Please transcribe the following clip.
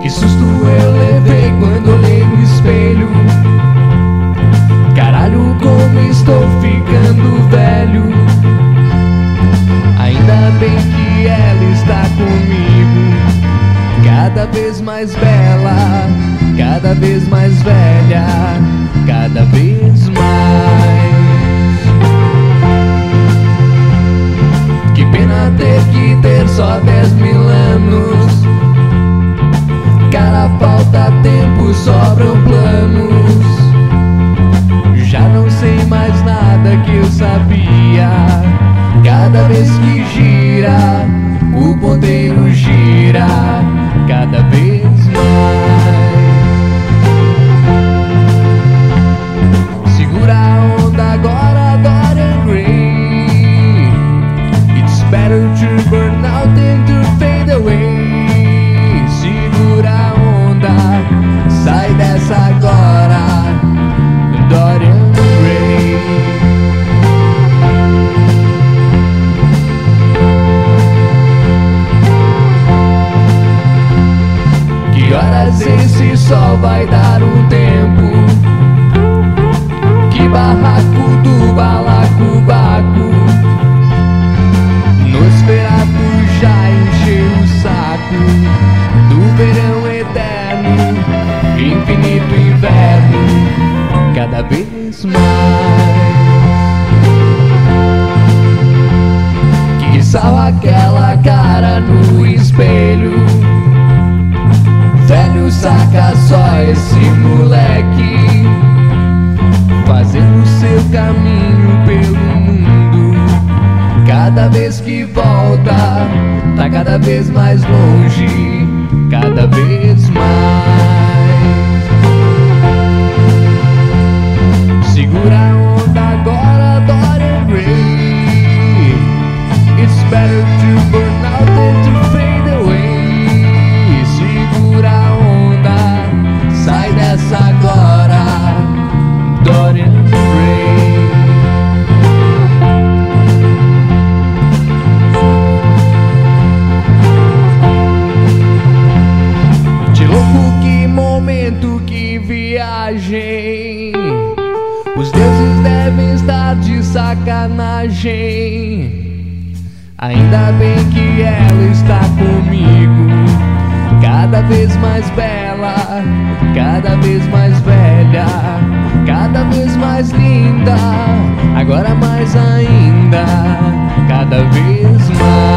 Que susto eu levei quando olhei no espelho. Caralho, como estou ficando velho. Ainda bem que ela está comigo. Cada vez mais bela, cada vez mais velha, cada vez mais. Sabia. Cada vez que gira, o ponteiro gira. Que horas esse sol vai dar um tempo? Que barraco do balacobaco Nosferatu já encheu o saco. Do verão eterno Infinito inverno. Cada vez mais. Que sal aquela cara no espelho Cada vez que volta Tá cada vez mais longe Cada vez mais. Segura a onda agora, Dorian Gray It's better to burn out than to fade away. Segura a onda, sai dessa agora Dorian Os deuses devem estar de sacanagem. Ainda bem que ela está comigo. Cada vez mais bela, cada vez mais velha Cada vez mais linda, agora mais ainda Cada vez mais